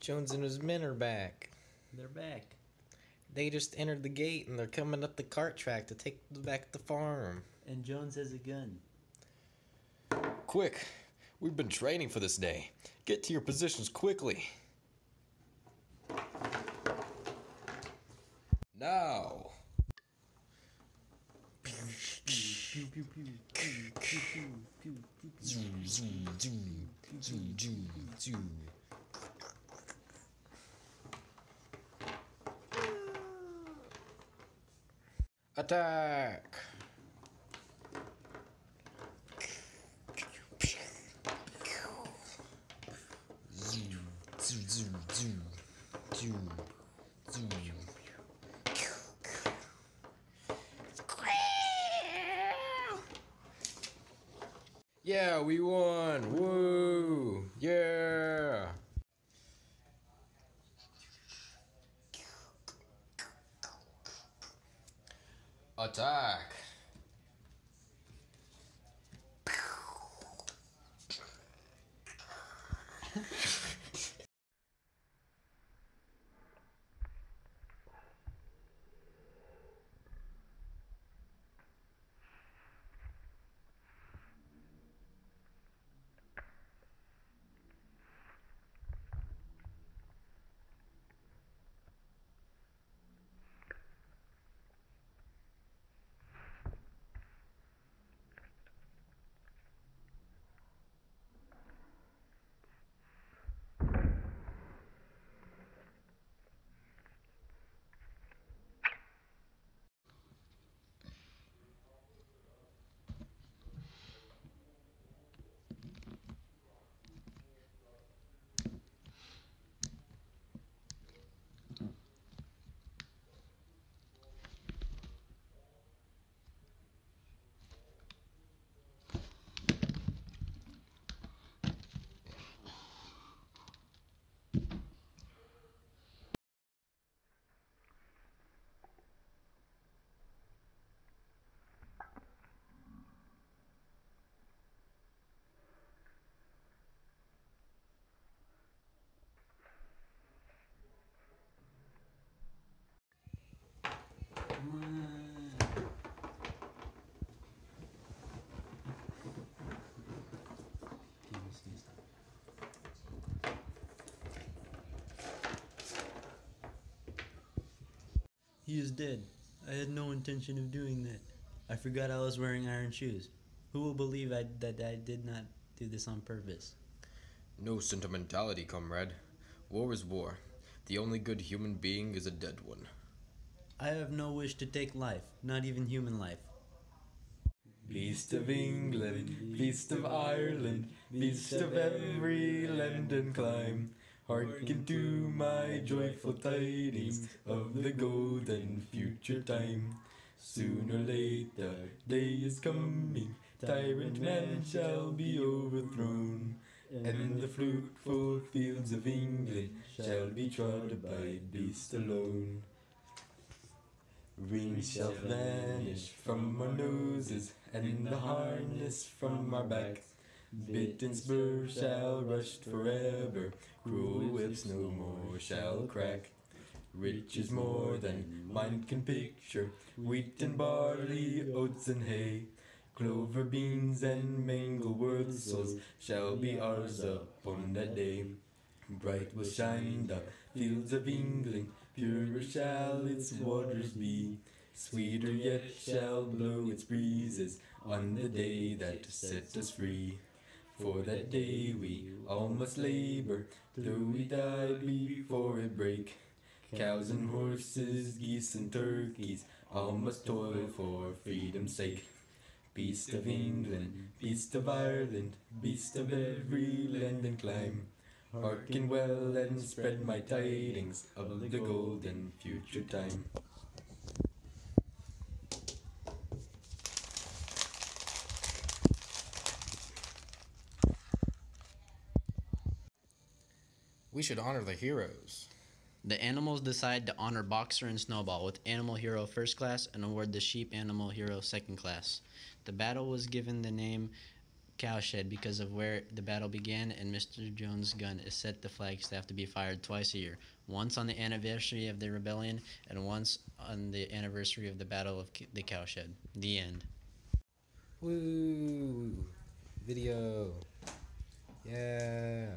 Jones and his men are back. They're back. They just entered the gate and they're coming up the cart track to take back the farm. And Jones has a gun. Quick! We've been training for this day. Get to your positions quickly. Now! Attack! Yeah, we won! Woo! Yeah! Attack! He is dead. I had no intention of doing that. I forgot I was wearing iron shoes. Who will believe I, that I did not do this on purpose? No sentimentality, comrade. War is war. The only good human being is a dead one. I have no wish to take life, not even human life. Beast of England, beast of Ireland, beast of every land and clime, hearken to my joyful tidings of the golden future time. Sooner or later, day is coming, tyrant man shall be overthrown, and the fruitful fields of England shall be trod by beast alone. Rings shall vanish from our noses, and the harness from our backs. Bit and spur shall rust forever, cruel whips no more shall crack. Riches more than mind can picture, wheat and barley, oats and hay. Clover beans and mangel wurzels shall be ours upon that day. Bright will shine the fields of England, purer shall its waters be. Sweeter yet shall blow its breezes on the day that set us free. For that day we all must labor, though we die before it break. Cows and horses, geese and turkeys, all must toil for freedom's sake. Beast of England, beast of Ireland, beast of every land and clime. Hearken well and spread my tidings of the golden future time. We should honor the heroes. The animals decide to honor Boxer and Snowball with Animal Hero First Class and award the Sheep Animal Hero Second Class. The battle was given the name cowshed because of where the battle began, and Mr. Jones' gun is set to Flagstaff to be fired twice a year. Once on the anniversary of the rebellion, and once on the anniversary of the Battle of the Cowshed. The end. Woo! Video. Yeah.